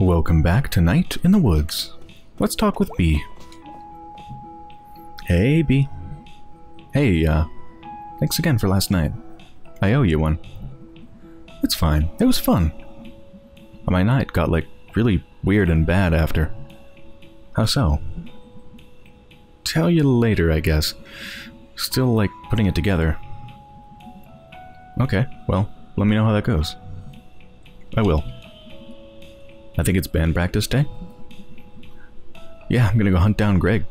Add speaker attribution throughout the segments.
Speaker 1: Welcome back to Night in the Woods. Let's talk with Bea. Hey, Bea. Hey, uh, thanks again for last night. I owe you one. It's fine. It was fun. My night got, like, really weird and bad after. How so? Tell you later, I guess. Still, like, putting it together. Okay, well, let me know how that goes. I will. I think it's band practice day. Yeah, I'm gonna go hunt down Greg.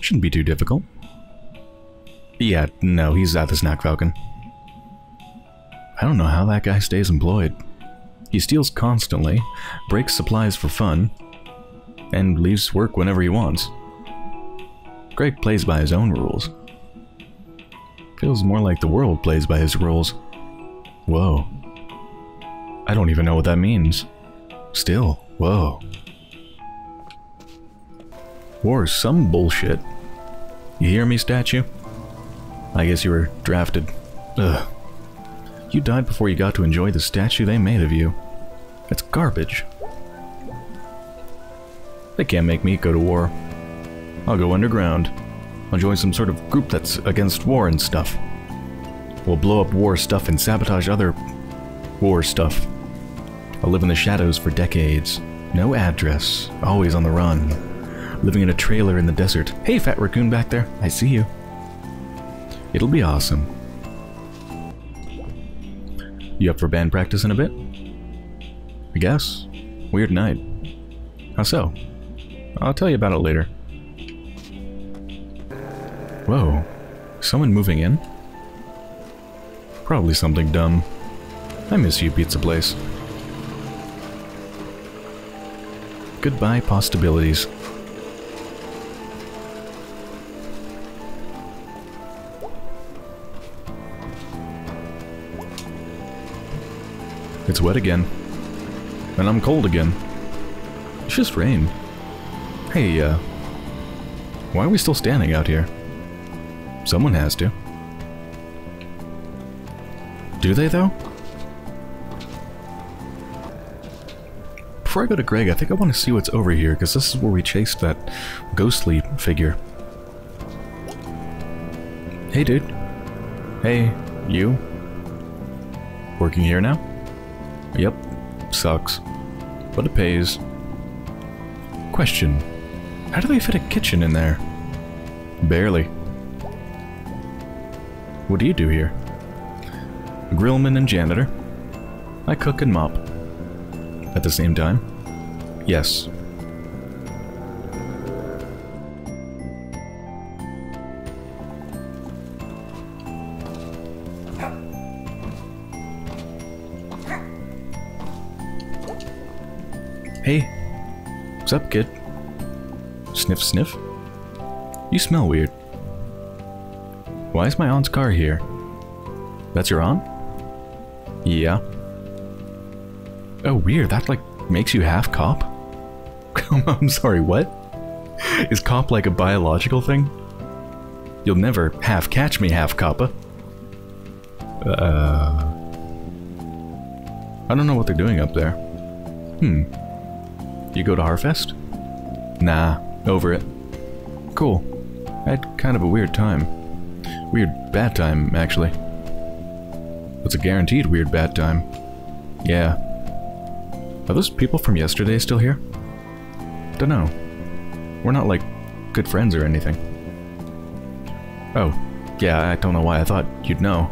Speaker 1: Shouldn't be too difficult. Yeah, no, he's at the Snack Falcon. I don't know how that guy stays employed. He steals constantly, breaks supplies for fun, and leaves work whenever he wants. Greg plays by his own rules. Feels more like the world plays by his rules. Whoa. I don't even know what that means. Still, whoa. War's some bullshit. You hear me, statue? I guess you were drafted. Ugh. You died before you got to enjoy the statue they made of you. That's garbage. They can't make me go to war. I'll go underground. I'll join some sort of group that's against war and stuff. We'll blow up war stuff and sabotage other war stuff. I'll live in the shadows for decades. No address. Always on the run. Living in a trailer in the desert. Hey, fat raccoon back there. I see you. It'll be awesome. You up for band practice in a bit? I guess. Weird night. How so? I'll tell you about it later. Whoa. Someone moving in? Probably something dumb. I miss you, pizza place. Goodbye, possibilities. It's wet again. And I'm cold again. It's just rain. Hey, uh... Why are we still standing out here? Someone has to. Do they, though? Before I go to Greg, I think I want to see what's over here, because this is where we chased that ghostly figure. Hey, dude. Hey, you. Working here now? Yep. Sucks. But it pays. Question. How do they fit a kitchen in there? Barely. What do you do here? Grillman and janitor. I cook and mop. At the same time? Yes. Hey. What's up, kid? Sniff sniff? You smell weird. Why is my aunt's car here? That's your aunt? Yeah. Oh, weird. That, like, makes you half cop? I'm sorry, what? Is cop like a biological thing? You'll never half catch me, half coppa. Uh... I don't know what they're doing up there. Hmm. You go to Harfest? Nah, over it. Cool. I had kind of a weird time. Weird bad time, actually. It's a guaranteed weird bad time. Yeah. Are those people from yesterday still here? Dunno. We're not, like, good friends or anything. Oh, yeah, I don't know why I thought you'd know.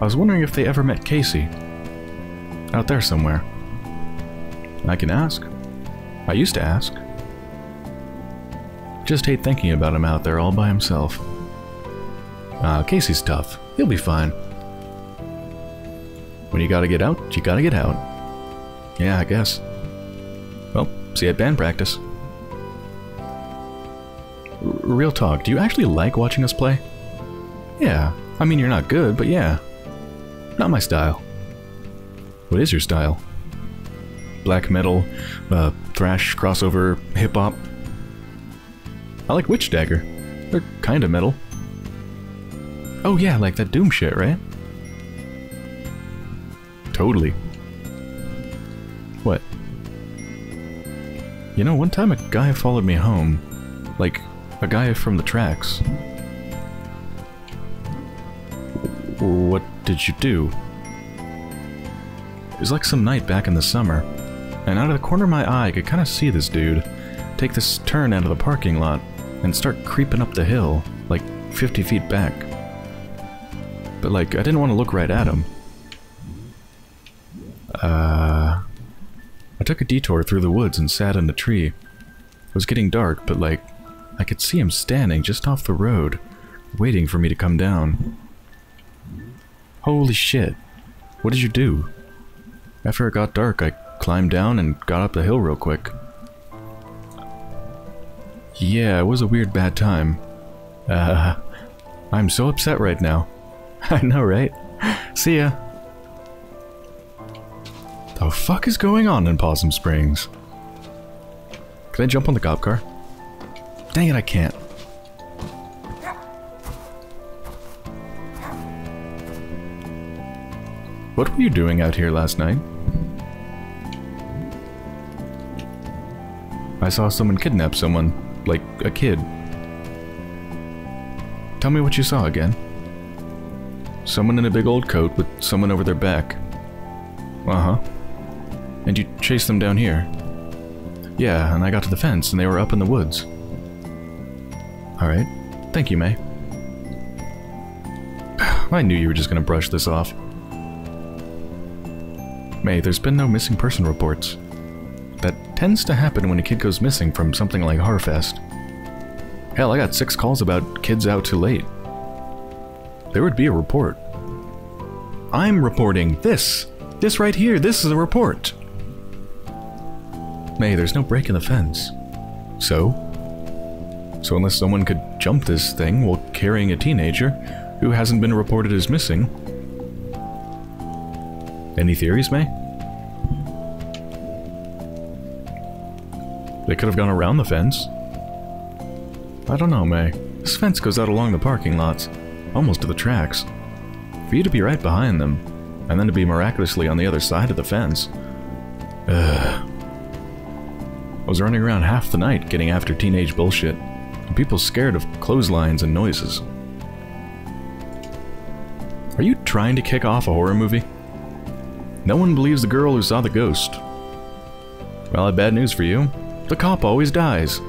Speaker 1: I was wondering if they ever met Casey. Out there somewhere. I can ask. I used to ask. Just hate thinking about him out there all by himself. Ah, uh, Casey's tough. He'll be fine. When you gotta get out, you gotta get out. Yeah, I guess. Well, see you at band practice. R real talk, do you actually like watching us play? Yeah. I mean, you're not good, but yeah. Not my style. What is your style? Black metal, uh, thrash, crossover, hip-hop? I like Witch Dagger. They're kinda metal. Oh yeah, like that Doom shit, right? Totally. What? You know, one time a guy followed me home. Like, a guy from the tracks. What did you do? It was like some night back in the summer, and out of the corner of my eye I could kind of see this dude take this turn out of the parking lot and start creeping up the hill, like 50 feet back. But like, I didn't want to look right at him. Uh... I took a detour through the woods and sat in a tree. It was getting dark, but like, I could see him standing just off the road, waiting for me to come down. Holy shit. What did you do? After it got dark, I climbed down and got up the hill real quick. Yeah, it was a weird bad time. Uh, I'm so upset right now. I know, right? See ya. The fuck is going on in Possum Springs? Can I jump on the cop car? Dang it, I can't. What were you doing out here last night? I saw someone kidnap someone, like a kid. Tell me what you saw again. Someone in a big old coat with someone over their back. Uh-huh. And you chased them down here? Yeah, and I got to the fence and they were up in the woods. Alright. Thank you, Mae. I knew you were just gonna brush this off. Mae, there's been no missing person reports. That tends to happen when a kid goes missing from something like Harfest. Hell, I got six calls about kids out too late. There would be a report. I'm reporting this. This right here, this is a report. Mae, there's no break in the fence. So? So unless someone could jump this thing while carrying a teenager who hasn't been reported as missing. Any theories, Mae? They could have gone around the fence. I don't know, Mae. This fence goes out along the parking lots, almost to the tracks. For you to be right behind them, and then to be miraculously on the other side of the fence. Ugh. Was running around half the night getting after teenage bullshit, and people scared of clotheslines and noises. Are you trying to kick off a horror movie? No one believes the girl who saw the ghost. Well, I have bad news for you. The cop always dies.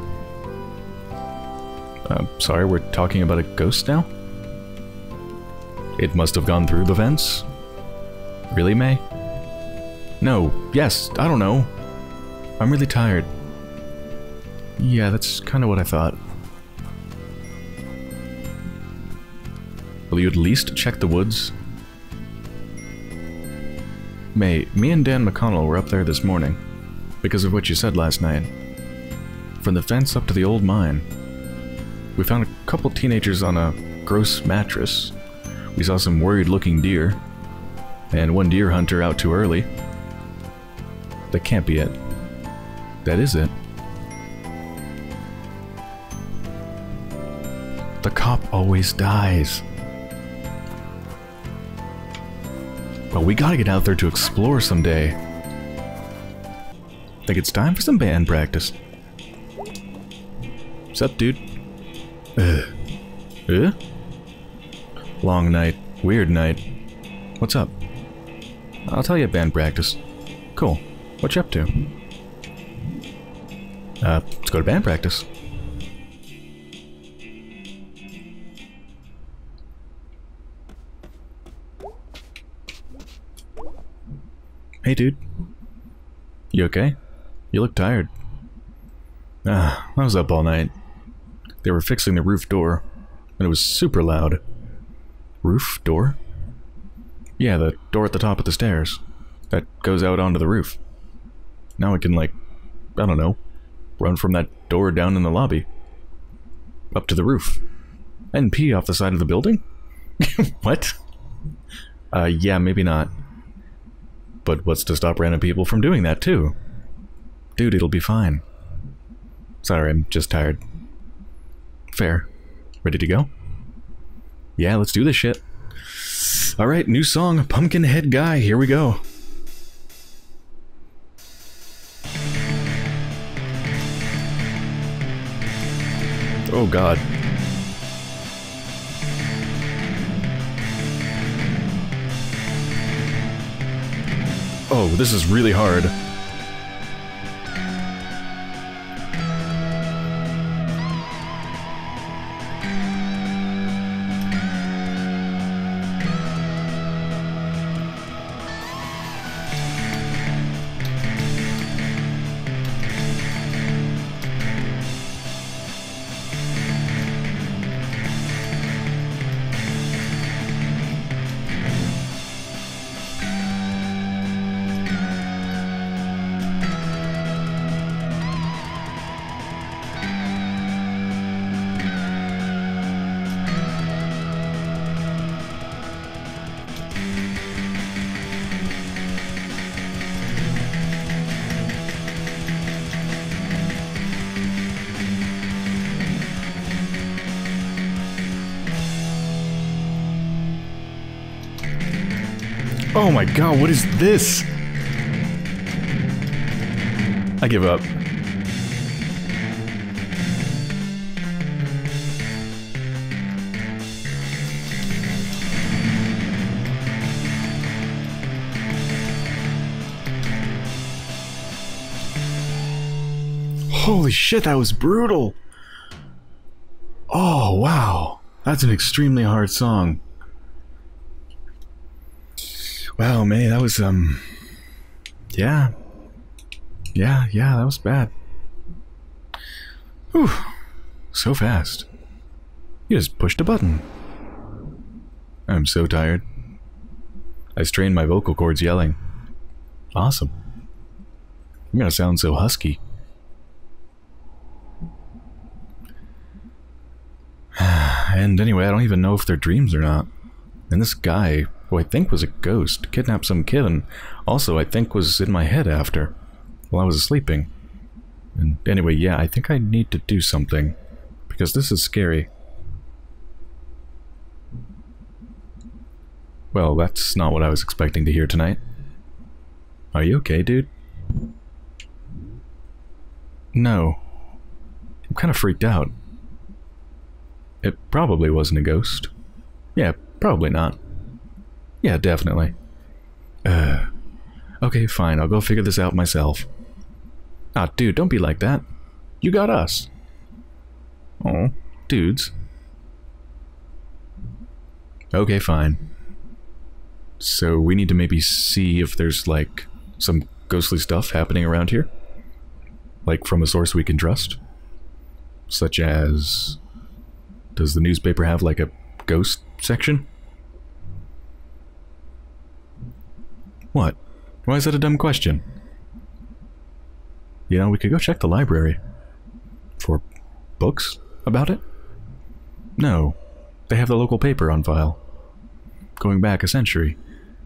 Speaker 1: Uh, sorry, we're talking about a ghost now? It must have gone through the fence? Really, Mae? No, yes, I don't know. I'm really tired. Yeah, that's kind of what I thought. Will you at least check the woods? Mae, me and Dan McConnell were up there this morning, because of what you said last night. From the fence up to the old mine. We found a couple teenagers on a gross mattress. We saw some worried-looking deer. And one deer hunter out too early. That can't be it. That is it. Always dies. Well, we gotta get out there to explore someday. Think it's time for some band practice. Sup, dude? Uh. Uh? Long night. Weird night. What's up? I'll tell you band practice. Cool. What you up to? Uh, let's go to band practice. Hey, dude. You okay? You look tired. Ah, I was up all night. They were fixing the roof door, and it was super loud. Roof door? Yeah, the door at the top of the stairs. That goes out onto the roof. Now I can, like, I don't know, run from that door down in the lobby. Up to the roof. And pee off the side of the building? what? Uh, yeah, maybe not. But what's to stop random people from doing that too? Dude, it'll be fine. Sorry, I'm just tired. Fair. Ready to go? Yeah, let's do this shit. Alright, new song, Pumpkinhead Guy, here we go. Oh god. Oh, this is really hard. Oh my god, what is this? I give up. Holy shit, that was brutal! Oh, wow. That's an extremely hard song. Wow, man, that was, um... Yeah. Yeah, yeah, that was bad. Whew. So fast. You just pushed a button. I'm so tired. I strained my vocal cords yelling. Awesome. I'm gonna sound so husky. and anyway, I don't even know if they're dreams or not. And this guy, who I think was a ghost, kidnapped some kid and also I think was in my head after, while I was sleeping. And anyway, yeah, I think I need to do something, because this is scary. Well, that's not what I was expecting to hear tonight. Are you okay, dude? No. I'm kind of freaked out. It probably wasn't a ghost. Yeah, probably not. Yeah, definitely. Uh, okay, fine, I'll go figure this out myself. Ah, dude, don't be like that. You got us. Oh, dudes. Okay, fine. So we need to maybe see if there's, like, some ghostly stuff happening around here? Like from a source we can trust? Such as... Does the newspaper have, like, a ghost section? What? Why is that a dumb question? You know, we could go check the library. For books about it? No. They have the local paper on file. Going back a century.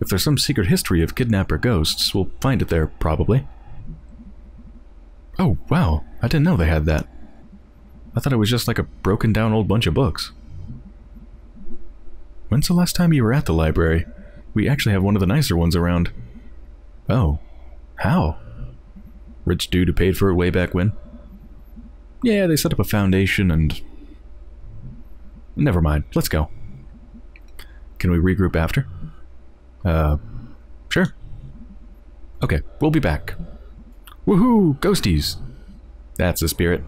Speaker 1: If there's some secret history of kidnapper ghosts, we'll find it there, probably. Oh, wow. I didn't know they had that. I thought it was just like a broken down old bunch of books. When's the last time you were at the library? We actually have one of the nicer ones around. Oh. How? Rich dude who paid for it way back when? Yeah, they set up a foundation and... Never mind. Let's go. Can we regroup after? Uh, sure. Okay, we'll be back. Woohoo! Ghosties! That's the spirit.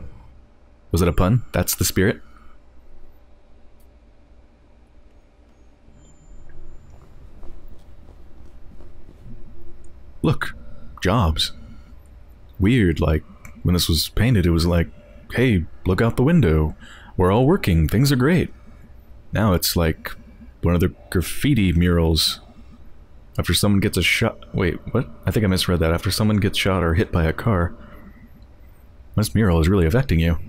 Speaker 1: Was it a pun? That's the spirit? Look, jobs. Weird, like, when this was painted, it was like, hey, look out the window. We're all working, things are great. Now it's like one of the graffiti murals. After someone gets a shot... Wait, what? I think I misread that. After someone gets shot or hit by a car. This mural is really affecting you.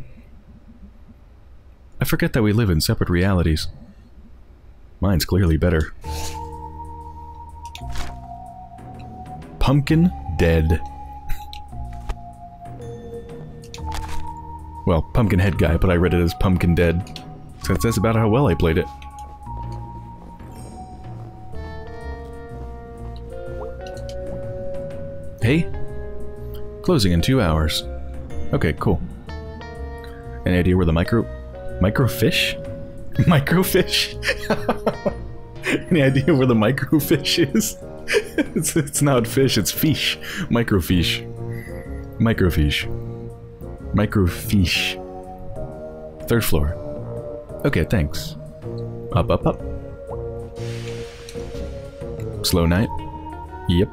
Speaker 1: I forget that we live in separate realities. Mine's clearly better. Pumpkin Dead. well, Pumpkin Head Guy, but I read it as Pumpkin Dead. So that says about how well I played it. Hey? Closing in two hours. Okay, cool. Any idea where the micro... Microfish? Microfish? Any idea where the microfish is? it's, it's not fish, it's fish. Microfish. Microfish. Microfish. Third floor. Okay, thanks. Up, up, up. Slow night. Yep.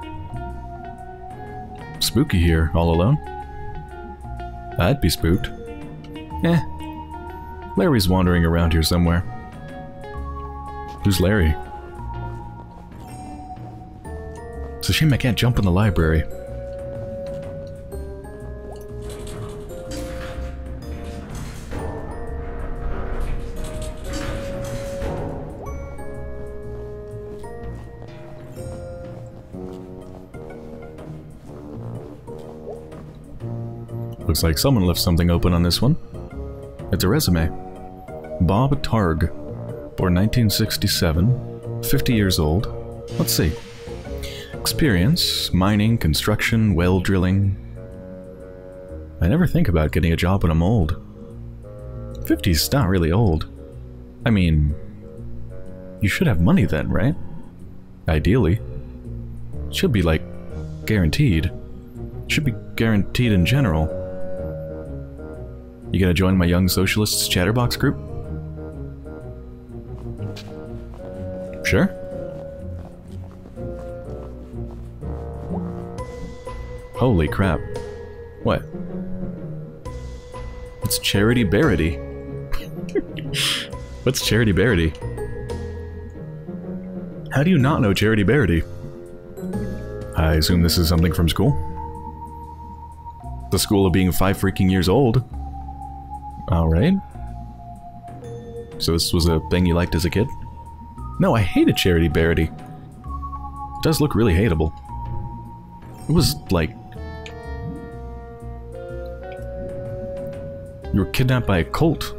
Speaker 1: Spooky here, all alone. I'd be spooked. Eh. Larry's wandering around here somewhere. Who's Larry? Shame I can't jump in the library. Looks like someone left something open on this one. It's a resume. Bob Targ, born 1967, 50 years old. Let's see. Experience, mining, construction, well drilling. I never think about getting a job when I'm old. 50's not really old. I mean, you should have money then, right? Ideally. Should be like guaranteed. Should be guaranteed in general. You gonna join my Young Socialists Chatterbox group? Holy crap. What? It's Charity Barity. What's Charity Barity? How do you not know Charity Barity? I assume this is something from school? The school of being five freaking years old. Alright. So this was a thing you liked as a kid? No, I hated Charity Barity. It does look really hateable. It was like... You were kidnapped by a cult.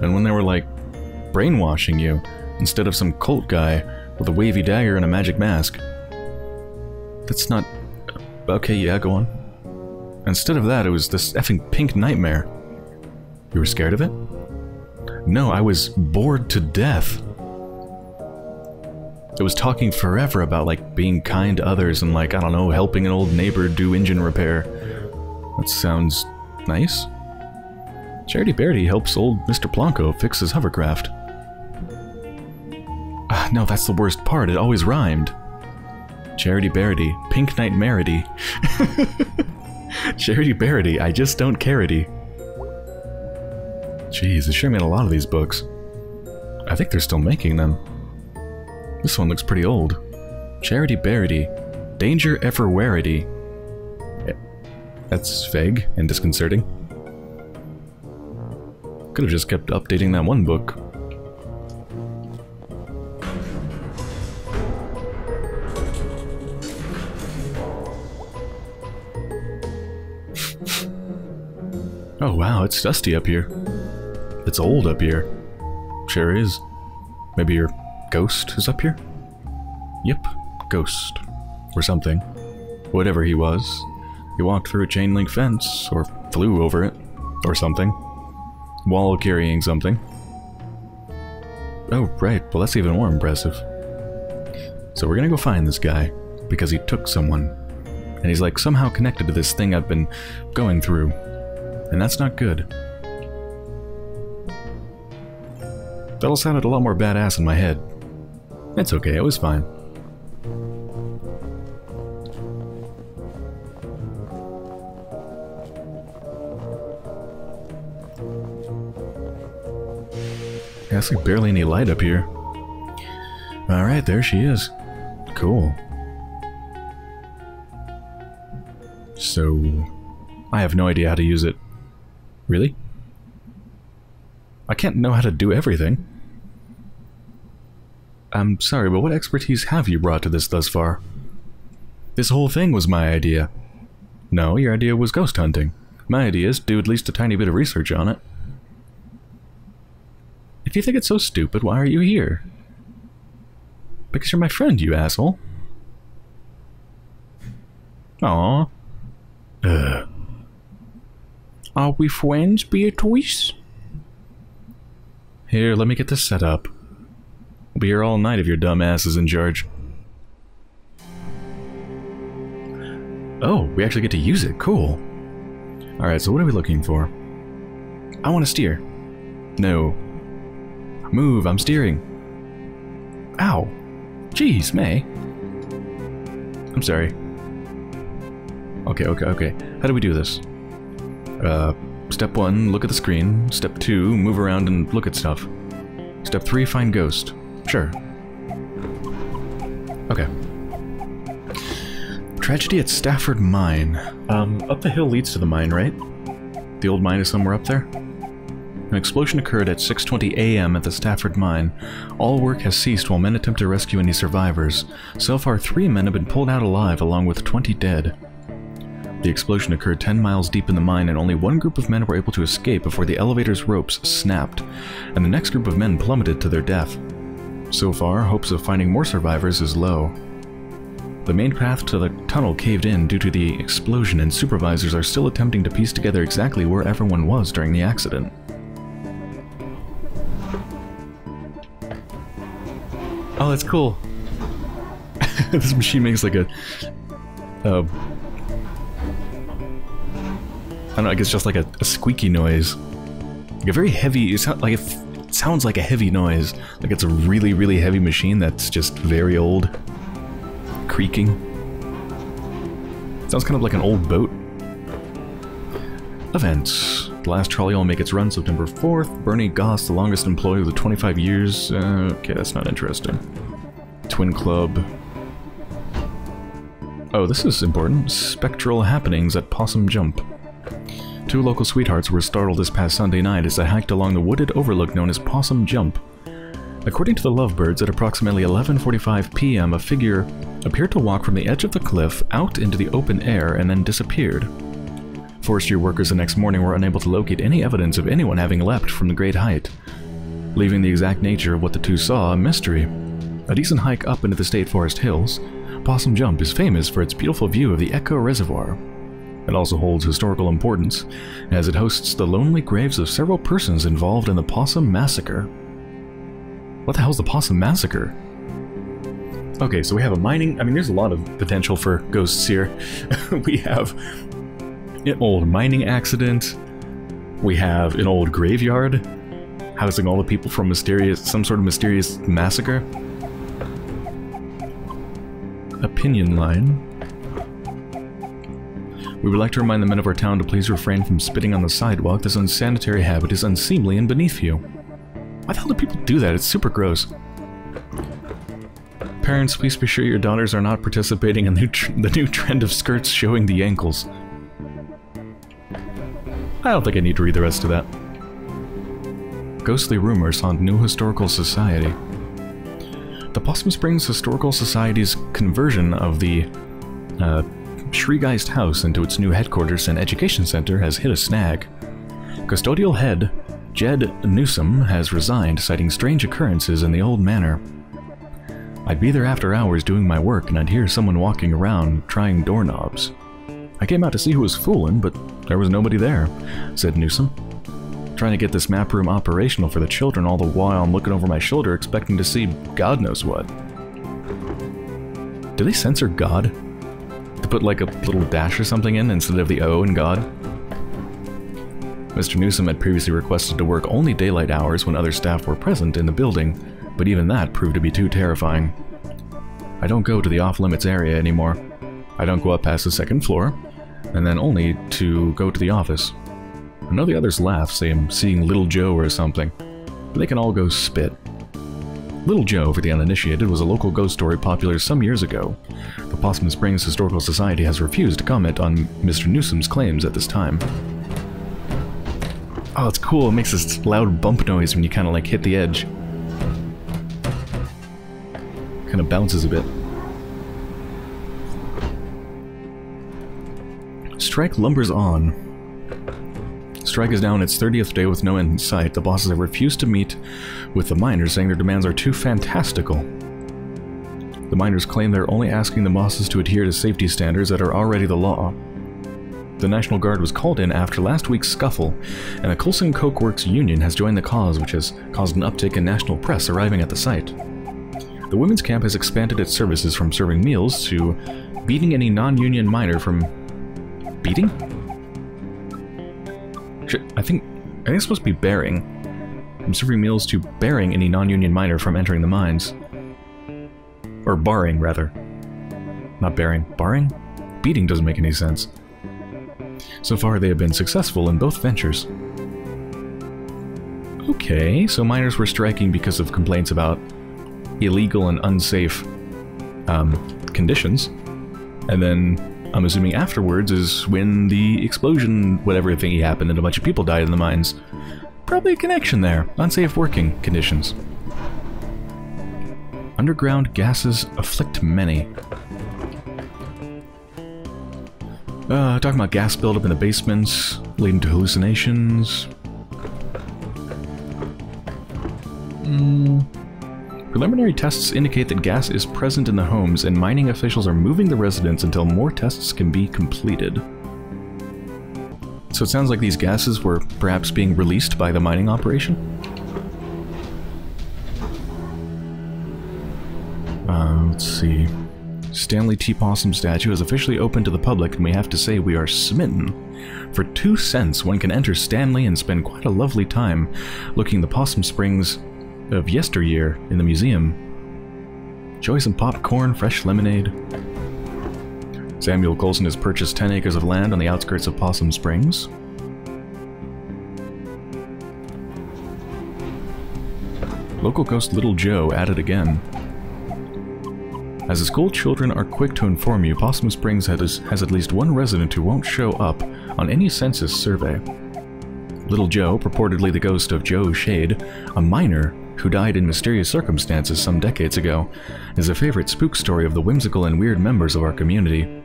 Speaker 1: And when they were like brainwashing you, instead of some cult guy with a wavy dagger and a magic mask. That's not... Okay, yeah, go on. Instead of that, it was this effing pink nightmare. You were scared of it? No, I was bored to death. It was talking forever about, like, being kind to others and, like, I don't know, helping an old neighbor do engine repair. That sounds nice. Charity Barity helps old Mr. Blanco fix his hovercraft. Ah, no, that's the worst part. It always rhymed. Charity Barity, Pink Knight Merity. Charity Barity, I just don't carity. Jeez, they sure made a lot of these books. I think they're still making them. This one looks pretty old. Charity Barity, Danger Everwarity. That's vague and disconcerting. Could have just kept updating that one book. oh wow, it's dusty up here. It's old up here. Sure is. Maybe your ghost is up here? Yep, ghost. Or something. Whatever he was. He walked through a chain link fence, or flew over it, or something. While carrying something. Oh, right, well that's even more impressive. So we're gonna go find this guy, because he took someone. And he's like somehow connected to this thing I've been going through. And that's not good. That all sounded a lot more badass in my head. It's okay, it was fine. It's like barely any light up here. Alright, there she is. Cool. So... I have no idea how to use it. Really? I can't know how to do everything. I'm sorry, but what expertise have you brought to this thus far? This whole thing was my idea. No, your idea was ghost hunting. My idea is do at least a tiny bit of research on it. If you think it's so stupid, why are you here? Because you're my friend, you asshole. Aww. Ugh. Are we friends, Beatrice? Here, let me get this set up. We'll be here all night if your dumb ass is in charge. Oh, we actually get to use it. Cool. Alright, so what are we looking for? I want to steer. No. Move, I'm steering. Ow. Jeez, Mae. I'm sorry. Okay, okay, okay. How do we do this? Uh, step one, look at the screen. Step two, move around and look at stuff. Step three, find ghost. Sure. Okay. Tragedy at Stafford Mine. Um, up the hill leads to the mine, right? The old mine is somewhere up there? An explosion occurred at 6.20 a.m. at the Stafford mine. All work has ceased while men attempt to rescue any survivors. So far, three men have been pulled out alive along with 20 dead. The explosion occurred 10 miles deep in the mine and only one group of men were able to escape before the elevator's ropes snapped, and the next group of men plummeted to their death. So far, hopes of finding more survivors is low. The main path to the tunnel caved in due to the explosion and supervisors are still attempting to piece together exactly where everyone was during the accident. Oh, that's cool. this machine makes like a... Uh, I don't know, I guess just like a, a squeaky noise. Like a very heavy, it, sound, like it, it sounds like a heavy noise. Like it's a really, really heavy machine that's just very old. Creaking. Sounds kind of like an old boat. Events. The last trolley will make its run September 4th. Bernie Goss, the longest employee with 25 years. Uh, okay, that's not interesting. Twin Club. Oh, this is important. Spectral happenings at Possum Jump. Two local sweethearts were startled this past Sunday night as they hiked along the wooded overlook known as Possum Jump. According to the Lovebirds, at approximately 11.45 p.m., a figure appeared to walk from the edge of the cliff out into the open air and then disappeared. Forestry workers the next morning were unable to locate any evidence of anyone having leapt from the great height, leaving the exact nature of what the two saw a mystery. A decent hike up into the State Forest Hills, Possum Jump is famous for its beautiful view of the Echo Reservoir. It also holds historical importance, as it hosts the lonely graves of several persons involved in the Possum Massacre. What the hell's the Possum Massacre? Okay, so we have a mining... I mean, there's a lot of potential for ghosts here. we have an old mining accident. We have an old graveyard housing all the people from mysterious, some sort of mysterious massacre. Opinion line. We would like to remind the men of our town to please refrain from spitting on the sidewalk. This unsanitary habit is unseemly and beneath you. Why the hell do people do that? It's super gross. Parents, please be sure your daughters are not participating in the, the new trend of skirts showing the ankles. I don't think I need to read the rest of that. Ghostly rumors haunt New Historical Society. The Possum Springs Historical Society's conversion of the uh, House into its new headquarters and education center has hit a snag. Custodial head Jed Newsom has resigned, citing strange occurrences in the old manor. I'd be there after hours doing my work and I'd hear someone walking around trying doorknobs. I came out to see who was fooling, but there was nobody there, said Newsom. Trying to get this map room operational for the children all the while I'm looking over my shoulder expecting to see God knows what. Do they censor God? To put like a little dash or something in instead of the O in God? Mr. Newsom had previously requested to work only daylight hours when other staff were present in the building, but even that proved to be too terrifying. I don't go to the off-limits area anymore. I don't go up past the second floor, and then only to go to the office. I know the others laugh, say I'm seeing Little Joe or something, but they can all go spit. Little Joe, for the uninitiated, was a local ghost story popular some years ago. The Possum Springs Historical Society has refused to comment on Mr. Newsom's claims at this time. Oh, it's cool. It makes this loud bump noise when you kind of like hit the edge. Kind of bounces a bit. Strike lumbers on. Strike is down its 30th day with no end in sight. The bosses have refused to meet with the miners, saying their demands are too fantastical. The miners claim they're only asking the bosses to adhere to safety standards that are already the law. The National Guard was called in after last week's scuffle, and the Coulson Coke Works Union has joined the cause, which has caused an uptick in national press arriving at the site. The women's camp has expanded its services from serving meals to beating any non-union miner from... Beating? I think... I think it's supposed to be bearing. I'm serving meals to barring any non-union miner from entering the mines. Or barring, rather. Not bearing. Barring? Beating doesn't make any sense. So far, they have been successful in both ventures. Okay, so miners were striking because of complaints about illegal and unsafe um, conditions. And then I'm assuming afterwards is when the explosion, whatever thingy happened, and a bunch of people died in the mines. Probably a connection there. Unsafe working conditions. Underground gases afflict many. Uh, talking about gas buildup in the basements, leading to hallucinations. Hmm. Preliminary tests indicate that gas is present in the homes and mining officials are moving the residents until more tests can be completed. So it sounds like these gases were perhaps being released by the mining operation? Uh, let's see. Stanley T. Possum statue is officially open to the public and we have to say we are smitten. For two cents, one can enter Stanley and spend quite a lovely time looking the Possum Springs of yesteryear in the museum. Enjoy some popcorn, fresh lemonade. Samuel Coulson has purchased 10 acres of land on the outskirts of Possum Springs. Local ghost Little Joe at it again. As the school children are quick to inform you, Possum Springs has, has at least one resident who won't show up on any census survey. Little Joe, purportedly the ghost of Joe Shade, a miner who died in mysterious circumstances some decades ago, is a favorite spook story of the whimsical and weird members of our community.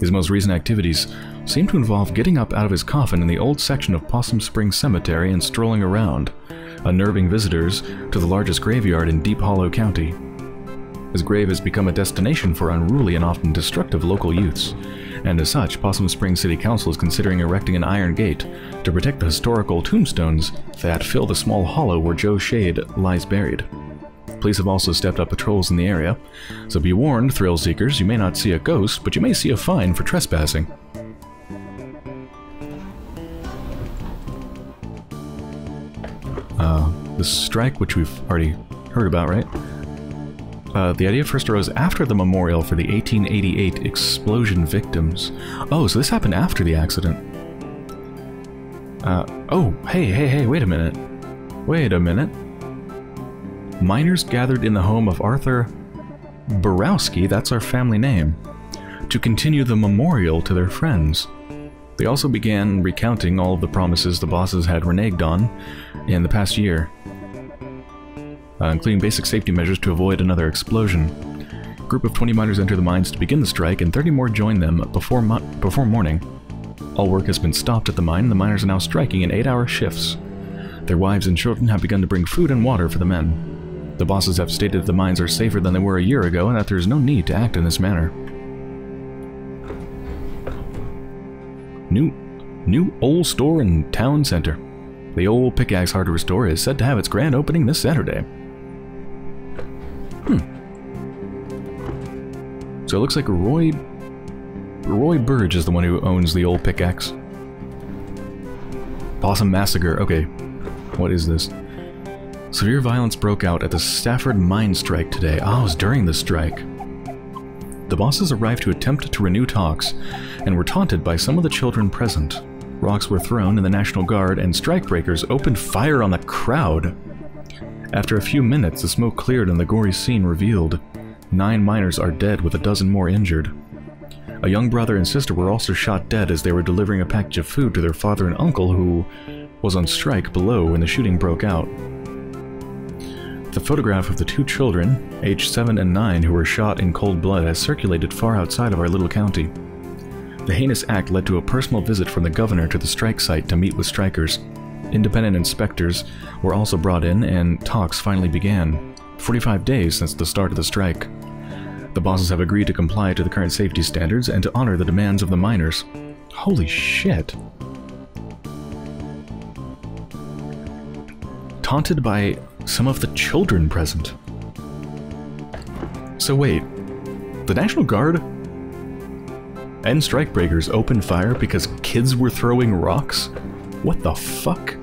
Speaker 1: His most recent activities seem to involve getting up out of his coffin in the old section of Possum Springs Cemetery and strolling around, unnerving visitors to the largest graveyard in Deep Hollow County. His grave has become a destination for unruly and often destructive local youths, and as such, Possum Springs City Council is considering erecting an iron gate to protect the historical tombstones that fill the small hollow where Joe Shade lies buried. Police have also stepped up patrols in the area, so be warned, thrill seekers, you may not see a ghost, but you may see a fine for trespassing. Uh, the strike, which we've already heard about, right? Uh, the idea first arose after the memorial for the 1888 explosion victims. Oh, so this happened after the accident. Uh, oh, hey, hey, hey, wait a minute. Wait a minute. Miners gathered in the home of Arthur Borowski, that's our family name, to continue the memorial to their friends. They also began recounting all of the promises the bosses had reneged on in the past year uh, including basic safety measures to avoid another explosion. A group of 20 miners enter the mines to begin the strike, and 30 more join them before, before morning. All work has been stopped at the mine, and the miners are now striking in 8-hour shifts. Their wives and children have begun to bring food and water for the men. The bosses have stated that the mines are safer than they were a year ago, and that there is no need to act in this manner. New, new old store in town center. The old Pickaxe Hardware store is said to have its grand opening this Saturday. Hmm. So it looks like Roy... Roy Burge is the one who owns the old pickaxe. Possum Massacre. Okay. What is this? Severe violence broke out at the Stafford mine strike today. Ah, oh, it was during the strike. The bosses arrived to attempt to renew talks, and were taunted by some of the children present. Rocks were thrown, and the National Guard and strikebreakers opened fire on the crowd. After a few minutes, the smoke cleared and the gory scene revealed. Nine miners are dead with a dozen more injured. A young brother and sister were also shot dead as they were delivering a package of food to their father and uncle who was on strike below when the shooting broke out. The photograph of the two children, aged 7 and 9, who were shot in cold blood has circulated far outside of our little county. The heinous act led to a personal visit from the governor to the strike site to meet with strikers. Independent inspectors were also brought in and talks finally began, 45 days since the start of the strike. The bosses have agreed to comply to the current safety standards and to honor the demands of the miners. Holy shit. Taunted by some of the children present. So wait, the National Guard and strikebreakers opened fire because kids were throwing rocks? What the fuck?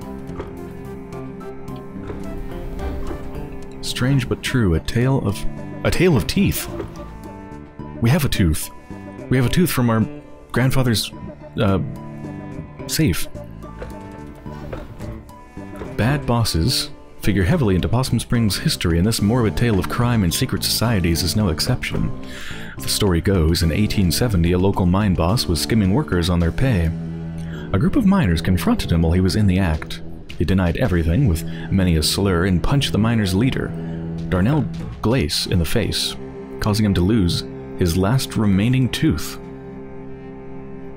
Speaker 1: Strange but true, a tale of... a tale of teeth. We have a tooth. We have a tooth from our grandfather's, uh, safe. Bad bosses figure heavily into Possum Springs history, and this morbid tale of crime and secret societies is no exception. The story goes, in 1870 a local mine boss was skimming workers on their pay. A group of miners confronted him while he was in the act. He denied everything, with many a slur, and punched the miners' leader, Darnell Glace, in the face, causing him to lose his last remaining tooth.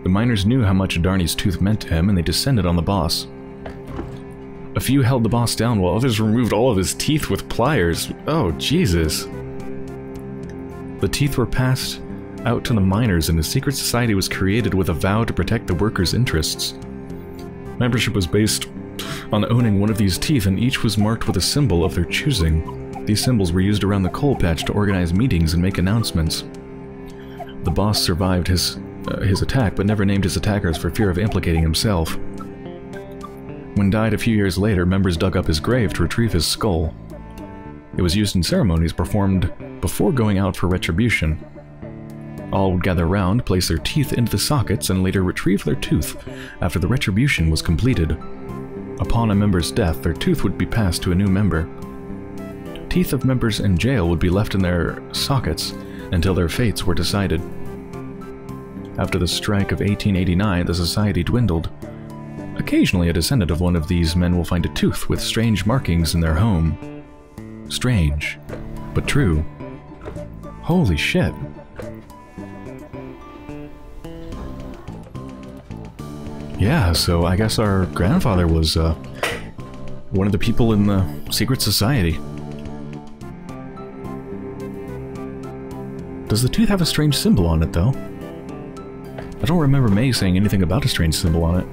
Speaker 1: The miners knew how much Darney's tooth meant to him, and they descended on the boss. A few held the boss down while others removed all of his teeth with pliers. Oh, Jesus. The teeth were passed out to the miners, and a secret society was created with a vow to protect the workers' interests. Membership was based on owning one of these teeth, and each was marked with a symbol of their choosing. These symbols were used around the coal patch to organize meetings and make announcements. The boss survived his, uh, his attack, but never named his attackers for fear of implicating himself. When died a few years later, members dug up his grave to retrieve his skull. It was used in ceremonies performed before going out for retribution. All would gather round, place their teeth into the sockets, and later retrieve their tooth after the retribution was completed. Upon a member's death, their tooth would be passed to a new member. Teeth of members in jail would be left in their sockets until their fates were decided. After the strike of 1889, the society dwindled. Occasionally, a descendant of one of these men will find a tooth with strange markings in their home. Strange, but true. Holy shit. Yeah, so I guess our grandfather was uh, one of the people in the secret society. Does the tooth have a strange symbol on it, though? I don't remember Mae saying anything about a strange symbol on it.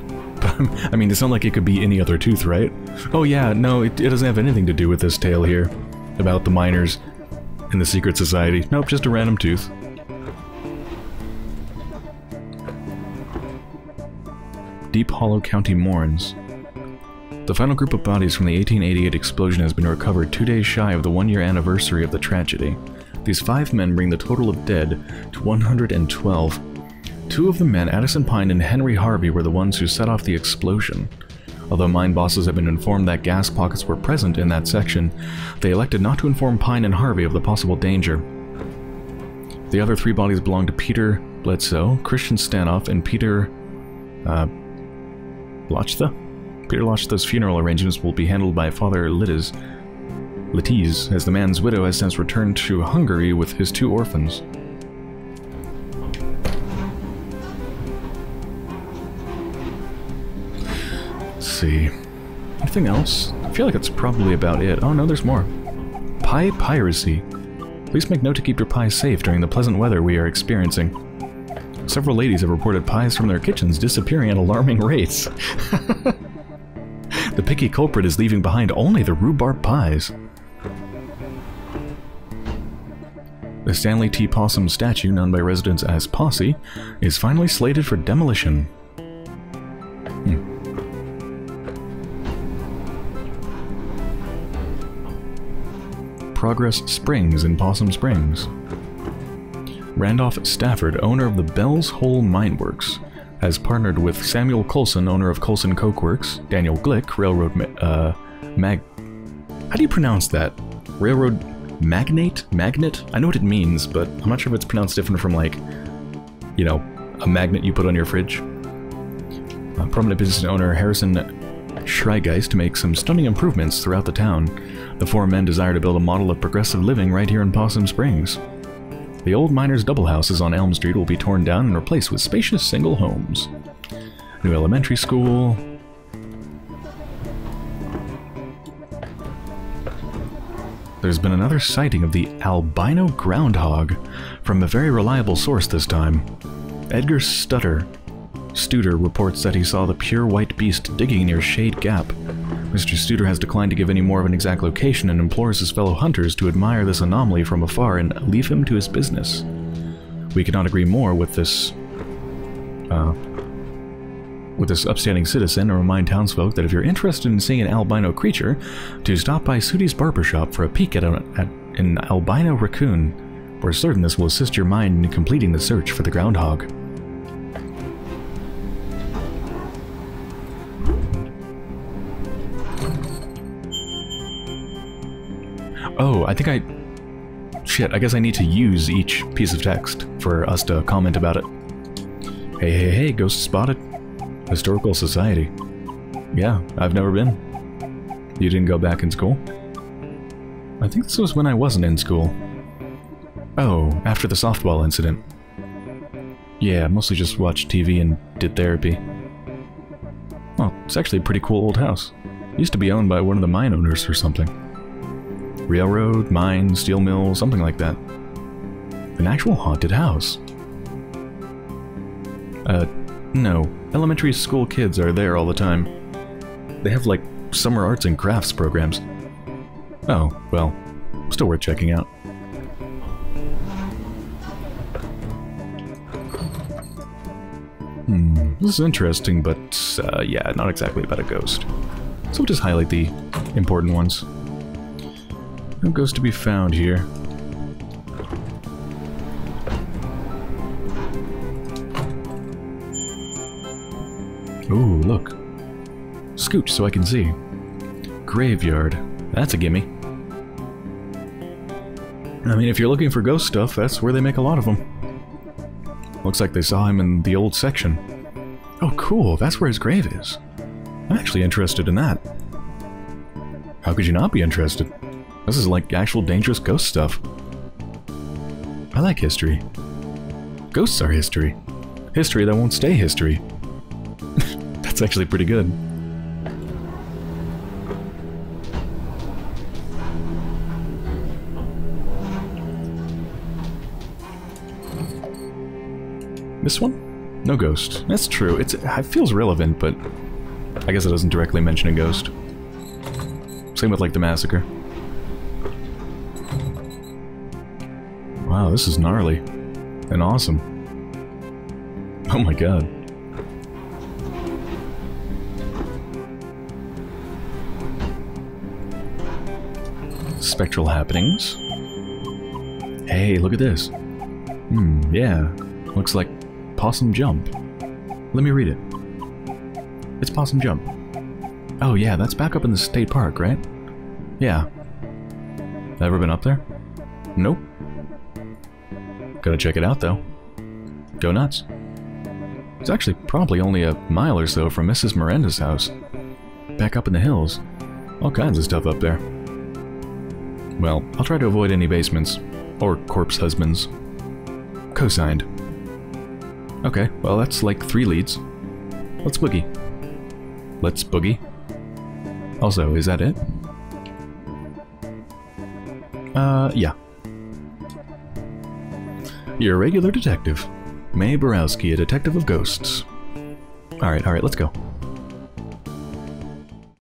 Speaker 1: I mean, it's not like it could be any other tooth, right? Oh yeah, no, it, it doesn't have anything to do with this tale here. About the miners in the secret society. Nope, just a random tooth. Deep Hollow County mourns. The final group of bodies from the 1888 explosion has been recovered two days shy of the one-year anniversary of the tragedy. These five men bring the total of dead to 112. Two of the men, Addison Pine and Henry Harvey, were the ones who set off the explosion. Although mine bosses have been informed that gas pockets were present in that section, they elected not to inform Pine and Harvey of the possible danger. The other three bodies belong to Peter Bledsoe, Christian Stanoff, and Peter uh, Lochtha? Peter Lochtha's funeral arrangements will be handled by Father Littes, Littiz, as the man's widow has since returned to Hungary with his two orphans. Let's see. Anything else? I feel like that's probably about it. Oh no, there's more. Pie piracy. Please make note to keep your pie safe during the pleasant weather we are experiencing. Several ladies have reported pies from their kitchens disappearing at alarming rates. the picky culprit is leaving behind only the rhubarb pies. The Stanley T. Possum statue, known by residents as Posse, is finally slated for demolition. Hmm. Progress Springs in Possum Springs. Randolph Stafford, owner of the Bell's Hole Mine Works, has partnered with Samuel Colson, owner of Colson Coke Works, Daniel Glick, railroad ma uh, mag... How do you pronounce that? Railroad magnate? Magnet? I know what it means, but I'm not sure if it's pronounced different from, like, you know, a magnet you put on your fridge. A prominent business owner Harrison Schreigeist to make some stunning improvements throughout the town. The four men desire to build a model of progressive living right here in Possum Springs. The old miners' double houses on Elm Street will be torn down and replaced with spacious single homes. New elementary school. There's been another sighting of the albino groundhog from a very reliable source this time. Edgar Stutter, Studer reports that he saw the pure white beast digging near Shade Gap. Mr. Studer has declined to give any more of an exact location and implores his fellow hunters to admire this anomaly from afar and leave him to his business. We cannot agree more with this, uh, with this upstanding citizen and remind townsfolk that if you're interested in seeing an albino creature, to stop by Sudi's barbershop for a peek at, a, at an albino raccoon. We're certain this will assist your mind in completing the search for the groundhog. Oh, I think I... Shit, I guess I need to use each piece of text for us to comment about it. Hey, hey, hey, ghost spotted. Historical Society. Yeah, I've never been. You didn't go back in school? I think this was when I wasn't in school. Oh, after the softball incident. Yeah, mostly just watched TV and did therapy. Well, it's actually a pretty cool old house. used to be owned by one of the mine owners or something. Railroad, mine, steel mill, something like that. An actual haunted house. Uh, no. Elementary school kids are there all the time. They have, like, summer arts and crafts programs. Oh, well, still worth checking out. Hmm, this is interesting, but uh, yeah, not exactly about a ghost. So we'll just highlight the important ones. No ghost to be found here. Ooh, look. Scoot so I can see. Graveyard. That's a gimme. I mean, if you're looking for ghost stuff, that's where they make a lot of them. Looks like they saw him in the old section. Oh, cool. That's where his grave is. I'm actually interested in that. How could you not be interested? This is like actual dangerous ghost stuff. I like history. Ghosts are history. History that won't stay history. That's actually pretty good. This one? No ghost. That's true. It's, it feels relevant, but I guess it doesn't directly mention a ghost. Same with, like, the massacre. Wow, this is gnarly. And awesome. Oh my god. Spectral happenings. Hey, look at this. Hmm, yeah. Looks like Possum Jump. Let me read it. It's Possum Jump. Oh yeah, that's back up in the state park, right? Yeah. Ever been up there? Nope. Gotta check it out though. Go nuts. It's actually probably only a mile or so from Mrs. Miranda's house. Back up in the hills. All kinds of stuff up there. Well, I'll try to avoid any basements. Or corpse husbands. Co-signed. Okay, well that's like three leads. Let's boogie. Let's boogie. Also, is that it? Uh, yeah. Your regular detective. Mae Borowski, a detective of ghosts. Alright, alright, let's go.